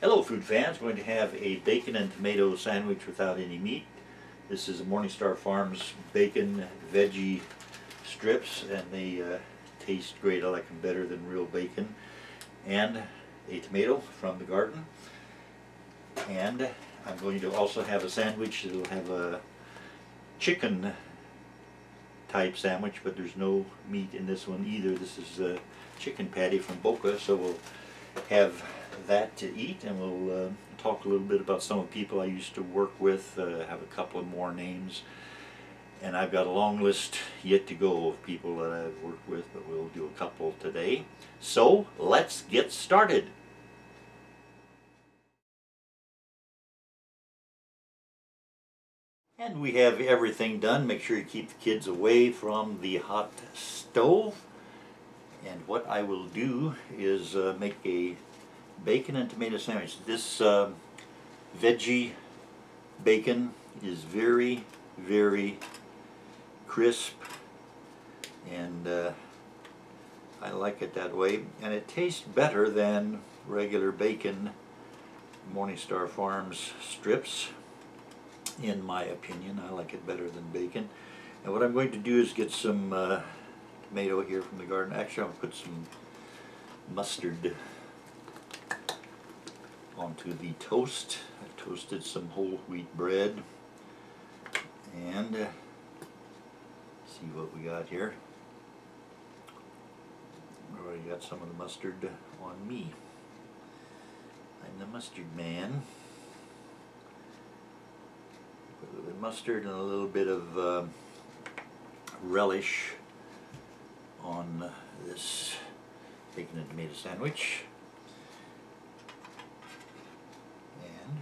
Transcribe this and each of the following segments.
Hello food fans, going to have a bacon and tomato sandwich without any meat. This is Morningstar Farms bacon veggie strips and they uh, taste great. I like them better than real bacon. And a tomato from the garden. And I'm going to also have a sandwich that will have a chicken type sandwich, but there's no meat in this one either. This is a chicken patty from Boca, so we'll have that to eat and we'll uh, talk a little bit about some of the people I used to work with, uh, have a couple of more names. And I've got a long list yet to go of people that I've worked with, but we'll do a couple today. So let's get started. And we have everything done. Make sure you keep the kids away from the hot stove. And what I will do is uh, make a bacon and tomato sandwich. This uh, veggie bacon is very, very crisp and uh, I like it that way. And it tastes better than regular bacon Morningstar Farms strips in my opinion. I like it better than bacon. And what I'm going to do is get some uh, tomato here from the garden. Actually, I'll put some mustard onto the toast. I toasted some whole wheat bread. And uh, see what we got here. Already got some of the mustard on me. I'm the mustard man a little bit of mustard and a little bit of uh, relish on this bacon and tomato sandwich. And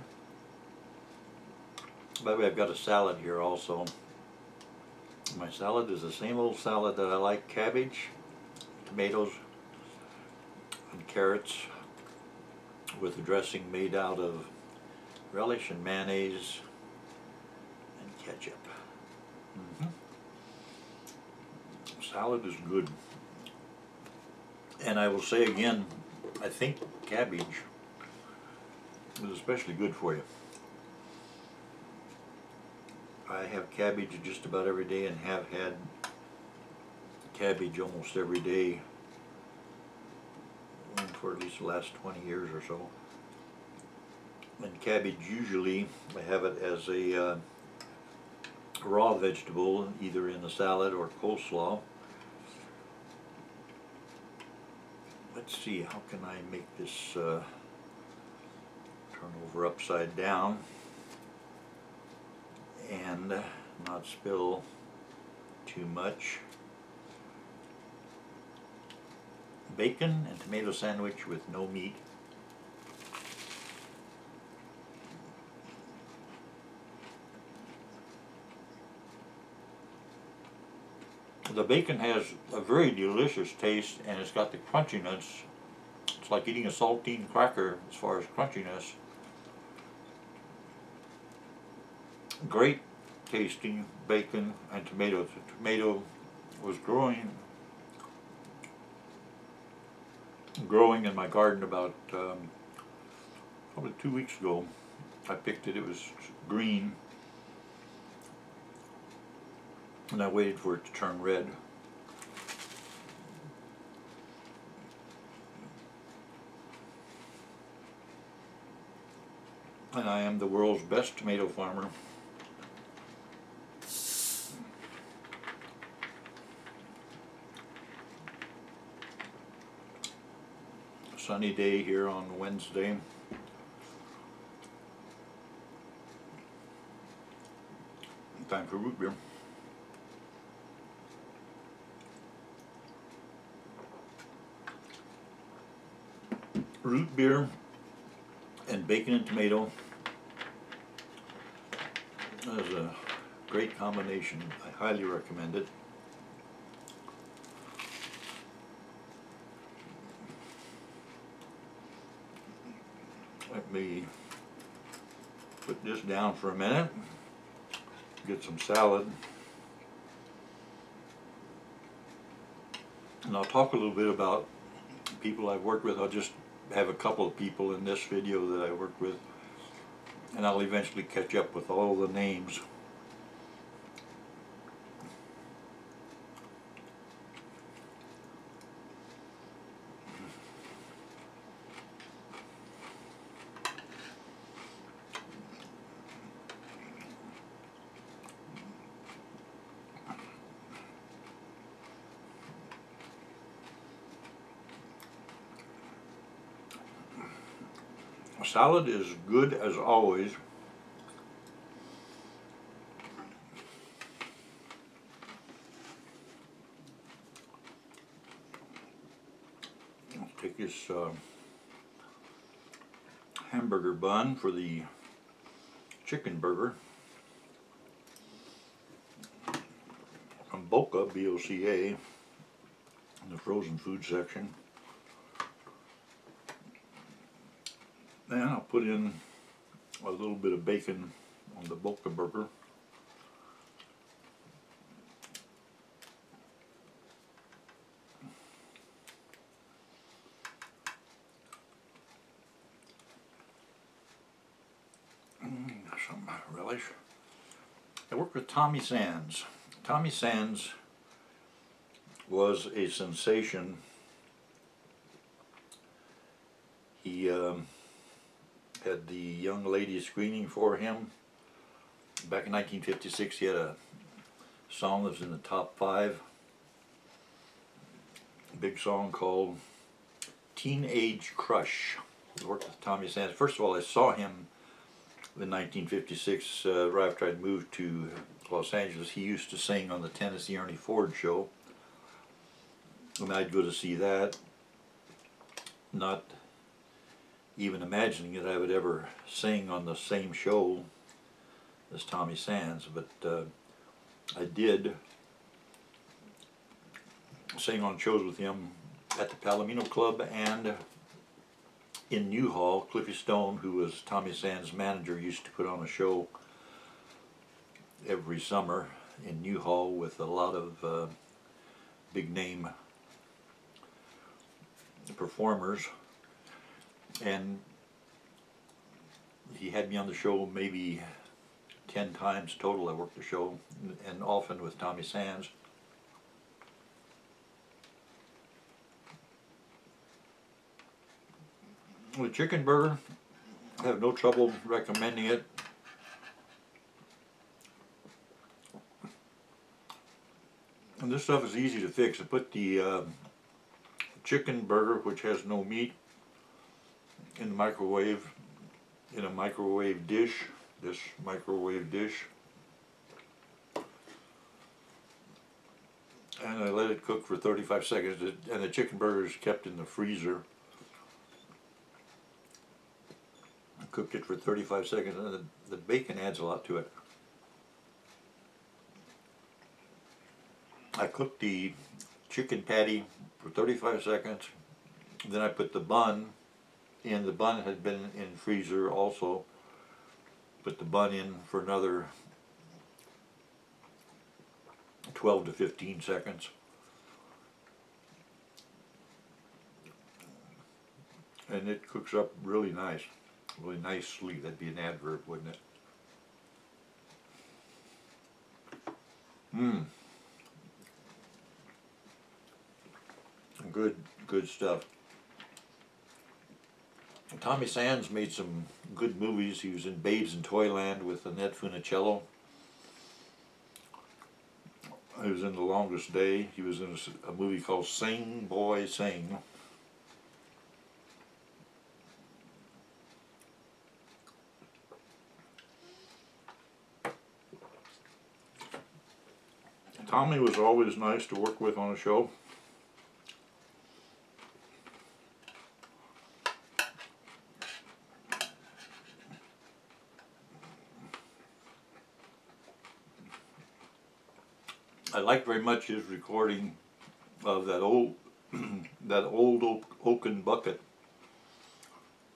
by the way, I've got a salad here also. My salad is the same old salad that I like, cabbage, tomatoes, and carrots with a dressing made out of relish and mayonnaise and ketchup. Mm -hmm. Salad is good. And I will say again, I think cabbage is especially good for you. I have cabbage just about every day and have had cabbage almost every day for at least the last 20 years or so. And cabbage usually, I have it as a uh, raw vegetable either in a salad or coleslaw. Let's see, how can I make this uh, turn over upside down and uh, not spill too much. Bacon and tomato sandwich with no meat. the bacon has a very delicious taste and it's got the crunchiness. It's like eating a saltine cracker as far as crunchiness. Great tasting bacon and tomatoes. The tomato was growing growing in my garden about um, probably two weeks ago. I picked it, it was green and I waited for it to turn red. And I am the world's best tomato farmer. Sunny day here on Wednesday. Time for root beer. root beer and bacon and tomato that is a great combination. I highly recommend it. Let me put this down for a minute, get some salad, and I'll talk a little bit about people I've worked with. I'll just have a couple of people in this video that I work with, and I'll eventually catch up with all the names. Salad is good as always. I'll take this uh, hamburger bun for the chicken burger from Boca, B-O-C-A, in the frozen food section. Then I'll put in a little bit of bacon on the Boca burger. Mm, some relish. I work with Tommy Sands. Tommy Sands was a sensation. He um, had the young lady screening for him. Back in 1956 he had a song that was in the top five. A big song called Teenage Crush. I worked with Tommy Sands. First of all I saw him in 1956 uh, right after I'd moved to Los Angeles. He used to sing on the Tennessee Ernie Ford show. And I'd go to see that. Not even imagining that I would ever sing on the same show as Tommy Sands, but uh, I did sing on shows with him at the Palomino Club and in Newhall. Cliffy Stone, who was Tommy Sands' manager, used to put on a show every summer in Newhall with a lot of uh, big name performers and he had me on the show maybe 10 times total. I worked the show and often with Tommy Sands. The chicken burger I have no trouble recommending it. And this stuff is easy to fix. I put the uh, chicken burger which has no meat in the microwave in a microwave dish this microwave dish. And I let it cook for 35 seconds and the chicken burger is kept in the freezer. I cooked it for 35 seconds and the, the bacon adds a lot to it. I cooked the chicken patty for 35 seconds then I put the bun and the bun had been in freezer also. Put the bun in for another 12 to 15 seconds. And it cooks up really nice. Really nicely, that'd be an adverb, wouldn't it? Mmm. Good, good stuff. Tommy Sands made some good movies. He was in Babes in Toyland with Annette Funicello. He was in The Longest Day. He was in a, a movie called Sing Boy Sing. Tommy was always nice to work with on a show. I like very much his recording of that old that old oak, oaken bucket.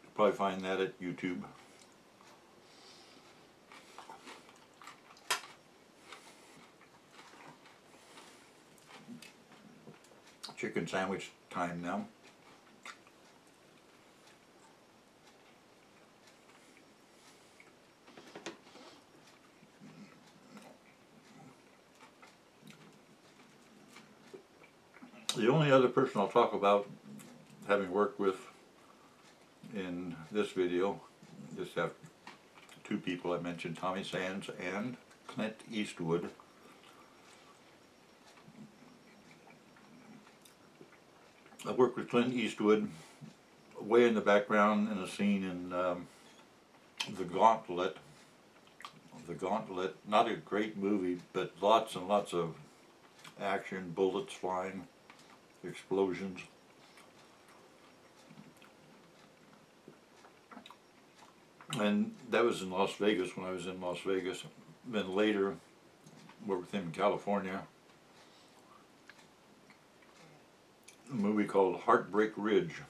You'll probably find that at YouTube. Chicken sandwich time now. The only other person I'll talk about having worked with in this video, just have two people I mentioned, Tommy Sands and Clint Eastwood. I worked with Clint Eastwood way in the background in a scene in um, The Gauntlet. The Gauntlet, not a great movie, but lots and lots of action, bullets flying, explosions. And that was in Las Vegas when I was in Las Vegas. Then later, worked with him in California. A movie called Heartbreak Ridge.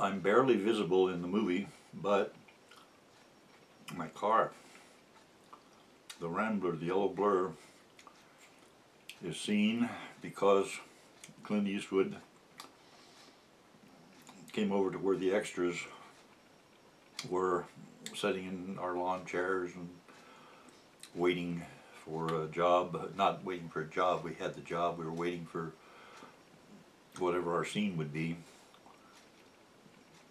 I'm barely visible in the movie, but my car, the Rambler, the yellow blur, is seen because Clint Eastwood came over to where the extras were sitting in our lawn chairs and waiting for a job, not waiting for a job, we had the job, we were waiting for whatever our scene would be.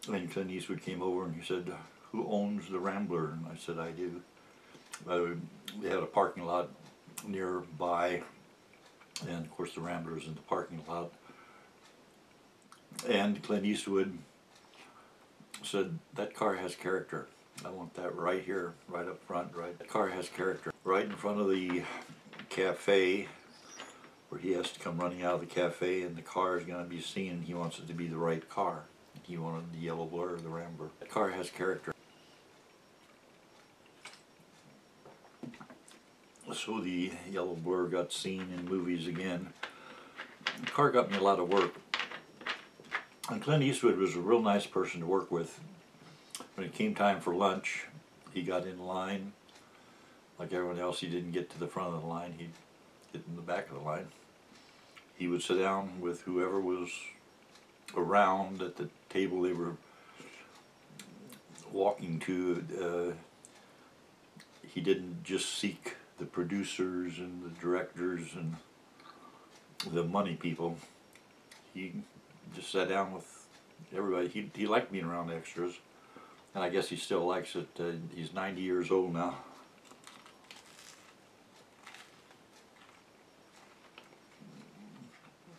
Clint Eastwood came over and he said, who owns the Rambler? And I said, I do. Uh, we had a parking lot nearby, and of course the Rambler is in the parking lot. And Clint Eastwood said, that car has character. I want that right here, right up front, right. That car has character. Right in front of the cafe, where he has to come running out of the cafe and the car is going to be seen. He wants it to be the right car. He wanted the yellow blur, the Rambler. That car has character. So the yellow blur got seen in movies again. The car got me a lot of work. And Clint Eastwood was a real nice person to work with. When it came time for lunch, he got in line. Like everyone else, he didn't get to the front of the line, he'd get in the back of the line. He would sit down with whoever was around at the table they were walking to. Uh, he didn't just seek the producers and the directors and the money people. He just sat down with everybody. He, he liked being around extras, and I guess he still likes it. Uh, he's 90 years old now.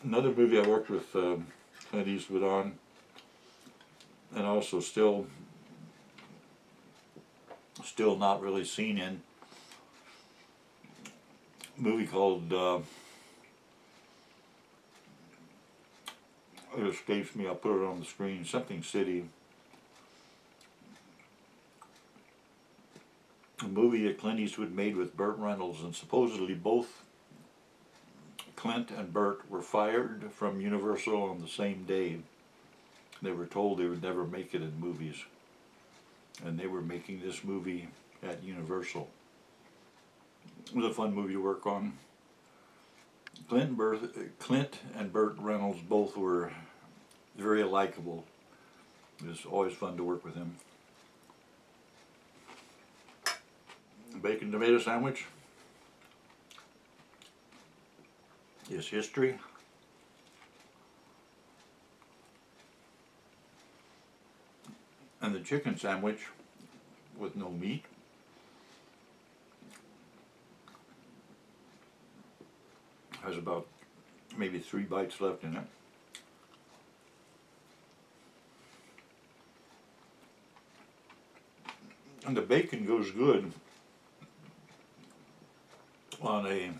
Another movie I worked with um, Clint Eastwood on, and also still, still not really seen in, a movie called uh, it escapes me. I'll put it on the screen. Something City. A movie that Clint Eastwood made with Burt Reynolds, and supposedly both Clint and Burt were fired from Universal on the same day. They were told they would never make it in movies, and they were making this movie at Universal. It was a fun movie to work on. Clint Burt, Clint and Burt Reynolds both were very likable. It was always fun to work with him. Bacon tomato sandwich is history. And the chicken sandwich with no meat has about maybe three bites left in it. And the bacon goes good on a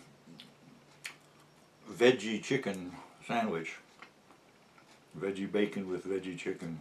veggie chicken sandwich. Veggie bacon with veggie chicken.